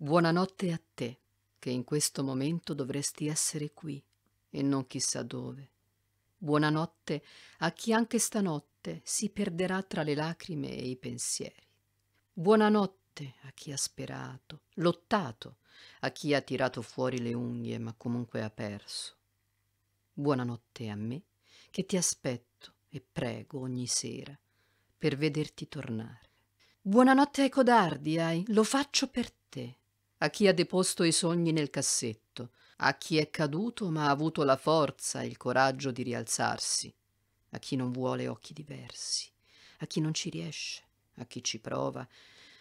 Buonanotte a te, che in questo momento dovresti essere qui e non chissà dove. Buonanotte a chi anche stanotte si perderà tra le lacrime e i pensieri. Buonanotte a chi ha sperato, lottato, a chi ha tirato fuori le unghie ma comunque ha perso. Buonanotte a me che ti aspetto e prego ogni sera per vederti tornare. Buonanotte ai codardi, ai, lo faccio per te, a chi ha deposto i sogni nel cassetto, a chi è caduto ma ha avuto la forza e il coraggio di rialzarsi, a chi non vuole occhi diversi, a chi non ci riesce, a chi ci prova,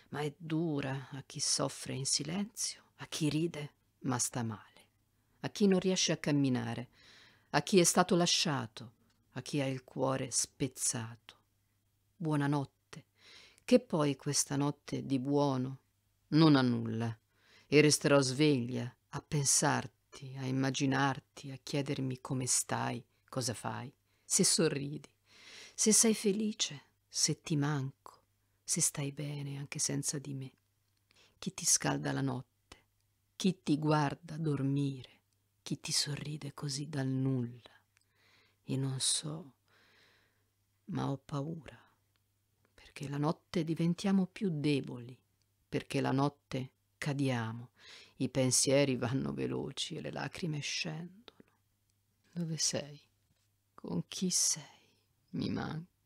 ma è dura, a chi soffre in silenzio, a chi ride ma sta male, a chi non riesce a camminare, a chi è stato lasciato, a chi ha il cuore spezzato. Buonanotte, che poi questa notte di buono non ha nulla e resterò sveglia a pensarti, a immaginarti, a chiedermi come stai, cosa fai, se sorridi, se sei felice, se ti manco, se stai bene anche senza di me. Chi ti scalda la notte, chi ti guarda dormire, chi ti sorride così dal nulla. E non so, ma ho paura, perché la notte diventiamo più deboli, perché la notte cadiamo, i pensieri vanno veloci e le lacrime scendono. Dove sei? Con chi sei? Mi manca.